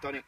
Tony.